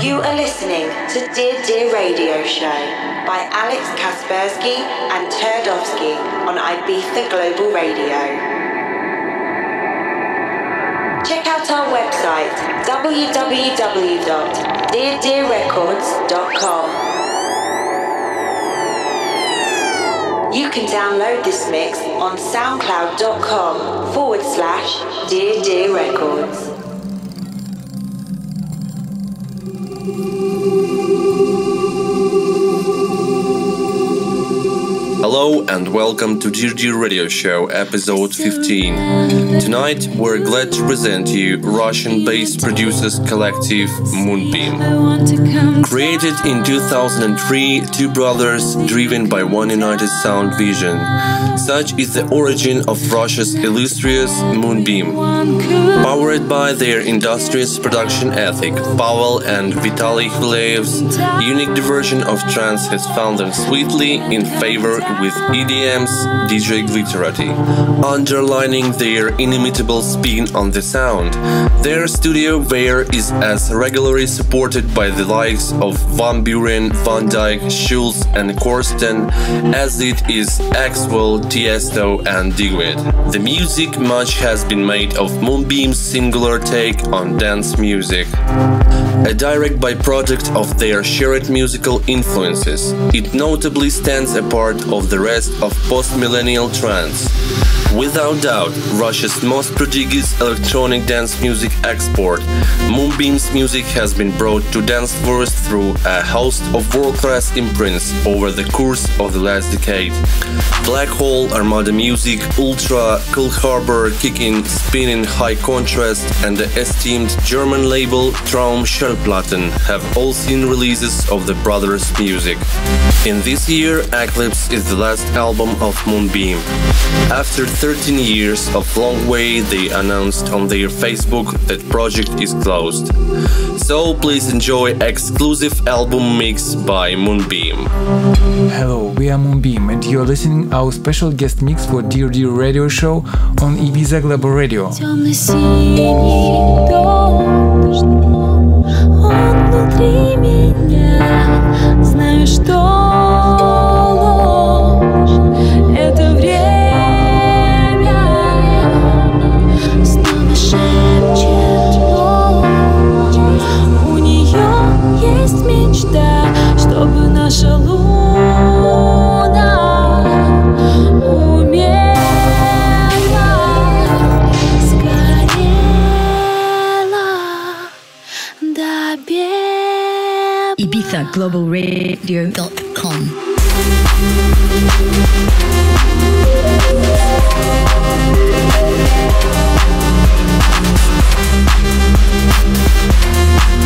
You are listening to Dear Deer Radio Show by Alex Kaspersky and Turdovsky on Ibiza Global Radio. Check out our website www.deardeerrecords.com. You can download this mix on soundcloud.com forward slash Dear Deer Records. And welcome to Dear Radio Show, episode 15. Tonight, we're glad to present you Russian-based producers collective Moonbeam. Created in 2003, two brothers driven by one united sound vision. Such is the origin of Russia's illustrious Moonbeam. Powered by their industrious production ethic, Pavel and Vitaly Khvaleev's unique diversion of trance has found them sweetly in favor with EDM's DJ Glitterati, underlining their inimitable spin on the sound. Their studio ware is as regularly supported by the likes of Van Buuren, Van Dyk, Schulz and Corsten as it is Axwell, Tiesto and Digweed. The music much has been made of Moonbeam's singular take on dance music. A direct byproduct of their shared musical influences, it notably stands apart of the rest of post-millennial trance. Without doubt, Russia's most prodigious electronic dance music export, Moonbeam's music has been brought to dance floors through a host of world-class imprints over the course of the last decade. Black Hole, Armada Music, Ultra, Coldharbour, Kicking, Spinning, High Contrast, and the esteemed German label Traum Schallplatten have all seen releases of the brothers' music. In this year, Eclipse is the last album of Moonbeam. After 13 years of long way, they announced on their Facebook that project is closed. So please enjoy exclusive album mix by Moonbeam. Hello, we are Moonbeam and you're listening our special guest mix for Dear Deer Radio Show on Ibiza Global Radio. Он внутри меня, знаю, что ложь. Это время. Снова шепчет. У нее есть мечта, чтобы наша луна ibizaglobalradio.com.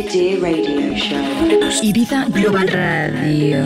Dear Radio Show. Ibiza Global Radio.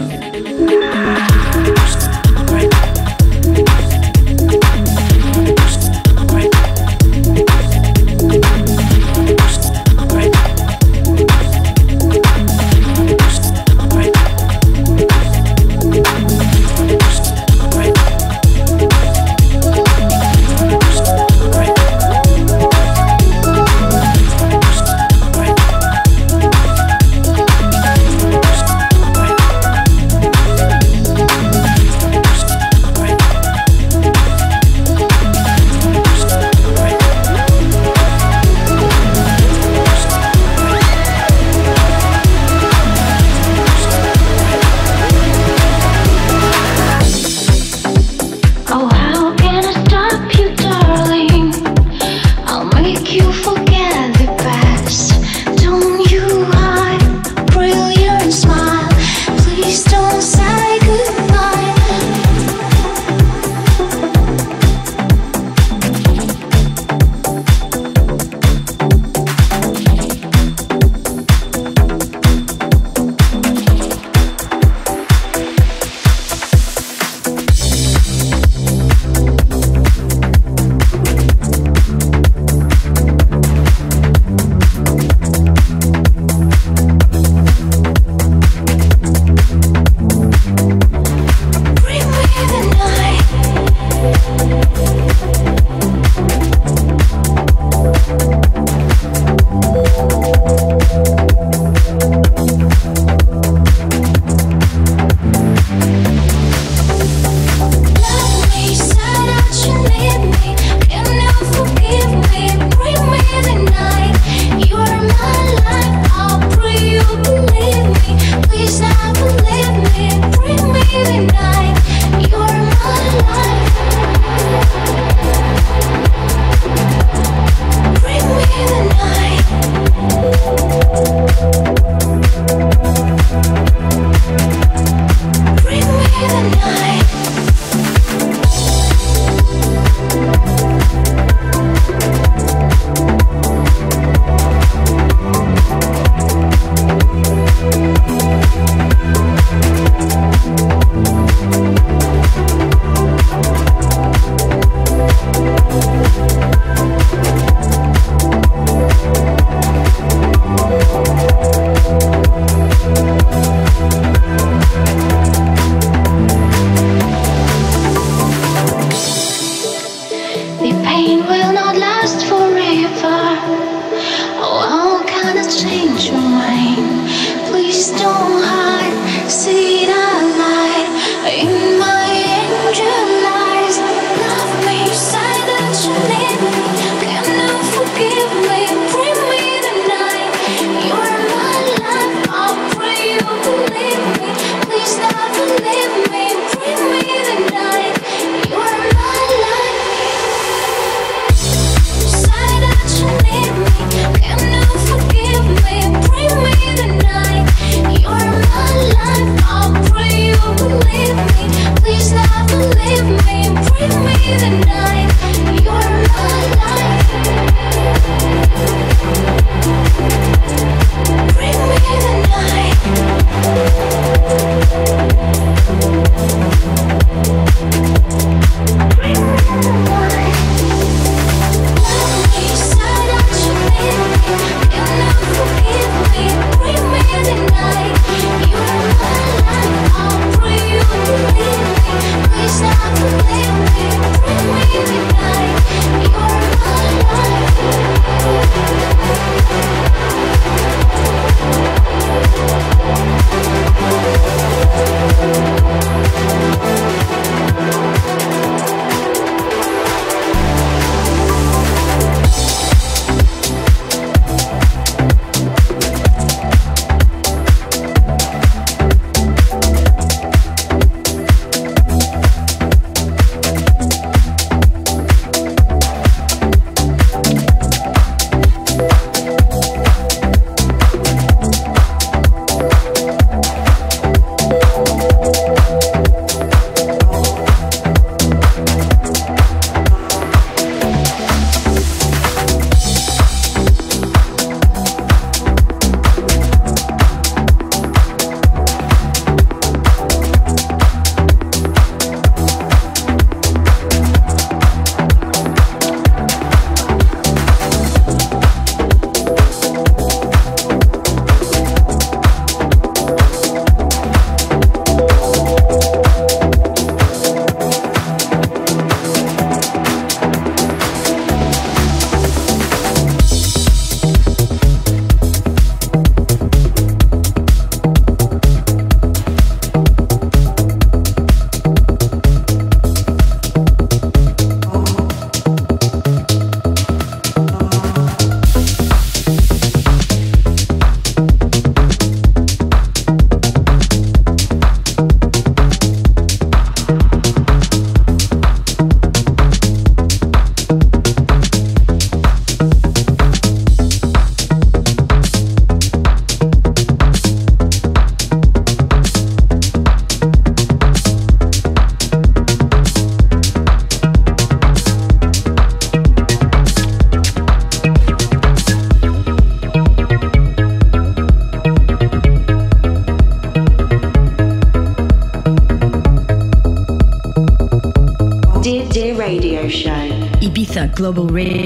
ibizaglobalradio.com.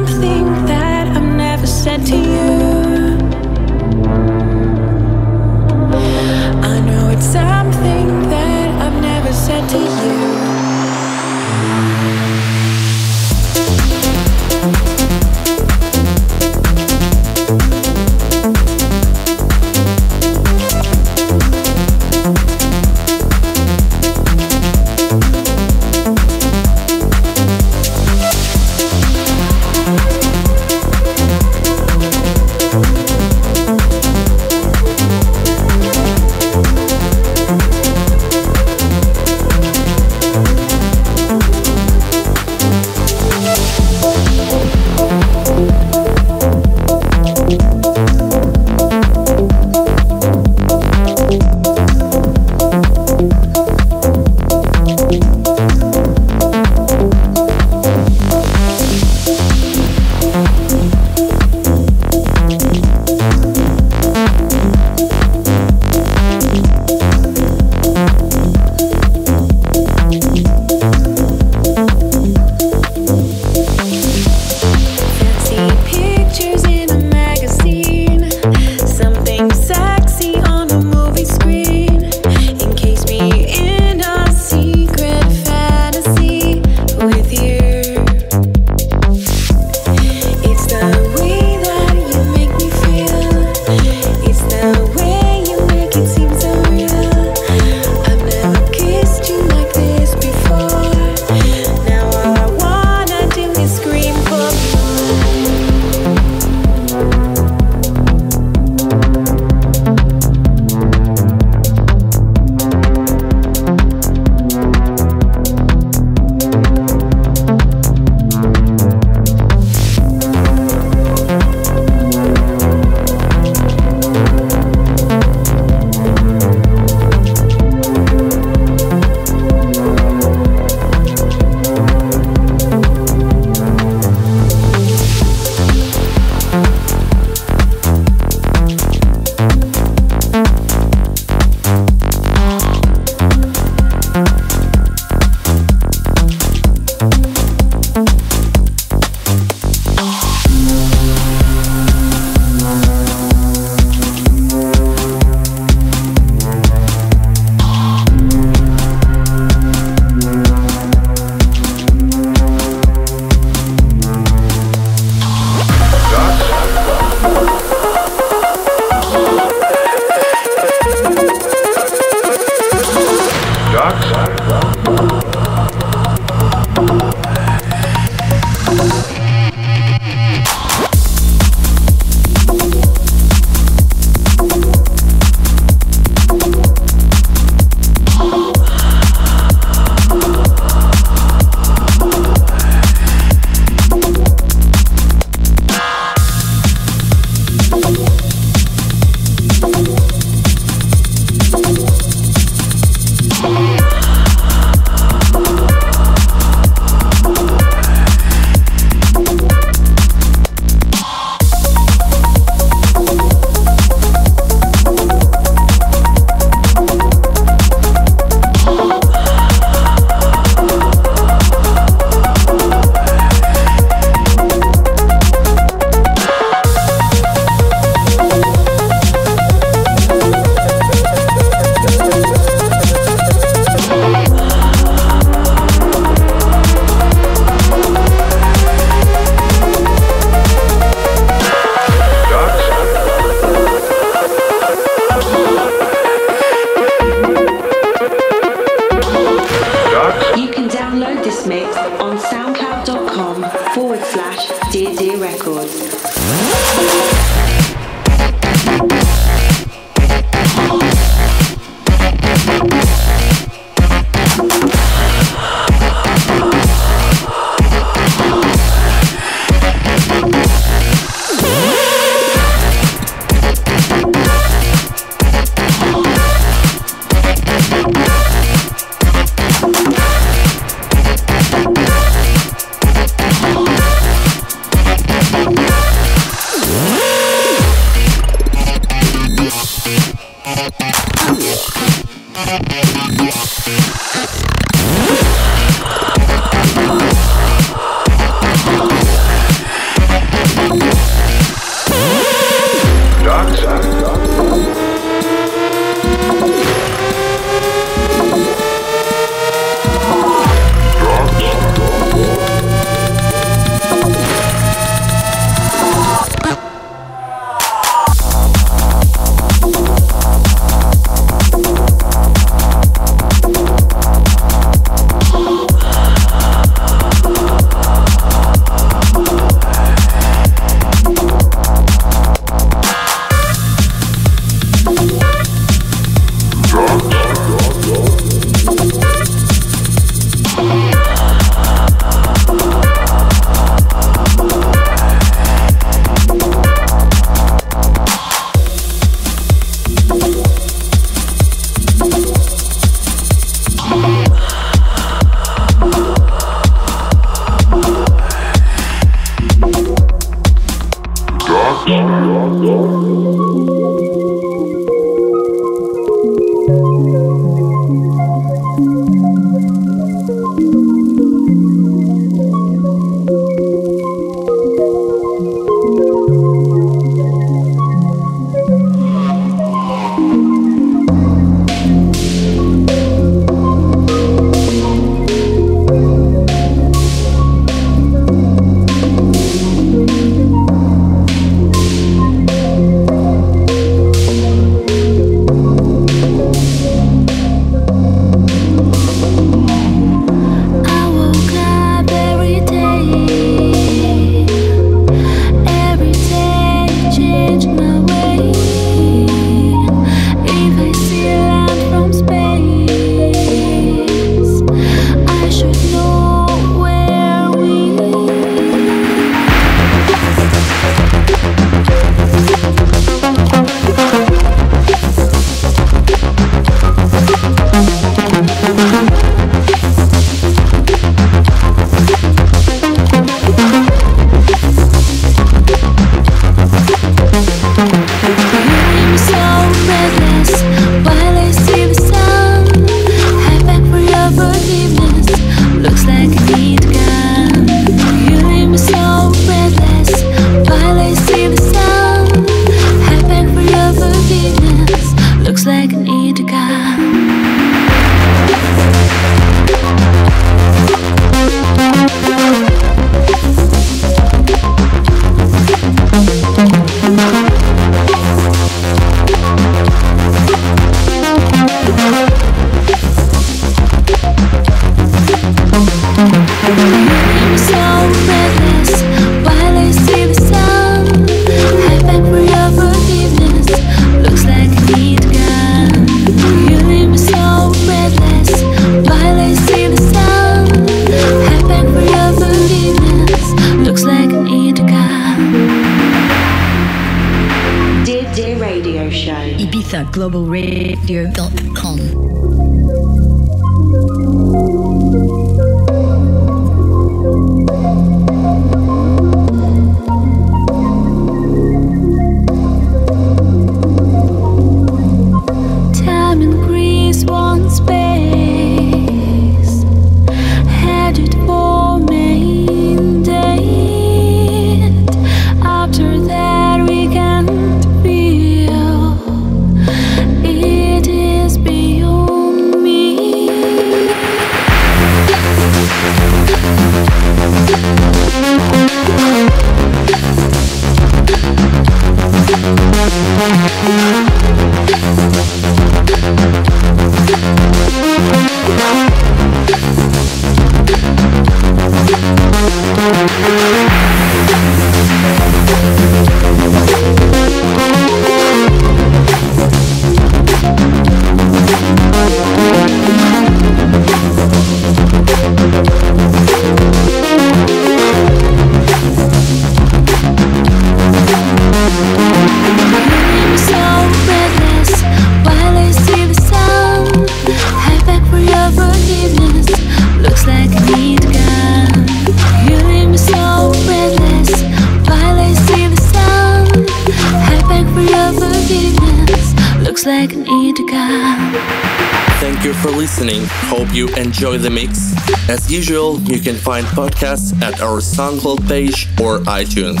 find podcasts at our SoundCloud page or iTunes.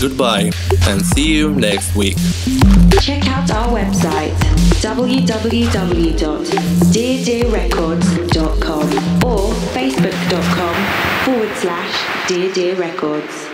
Goodbye and see you next week. Check out our website www.deardeerrecords.com or facebook.com forward slash Dear Deer Records.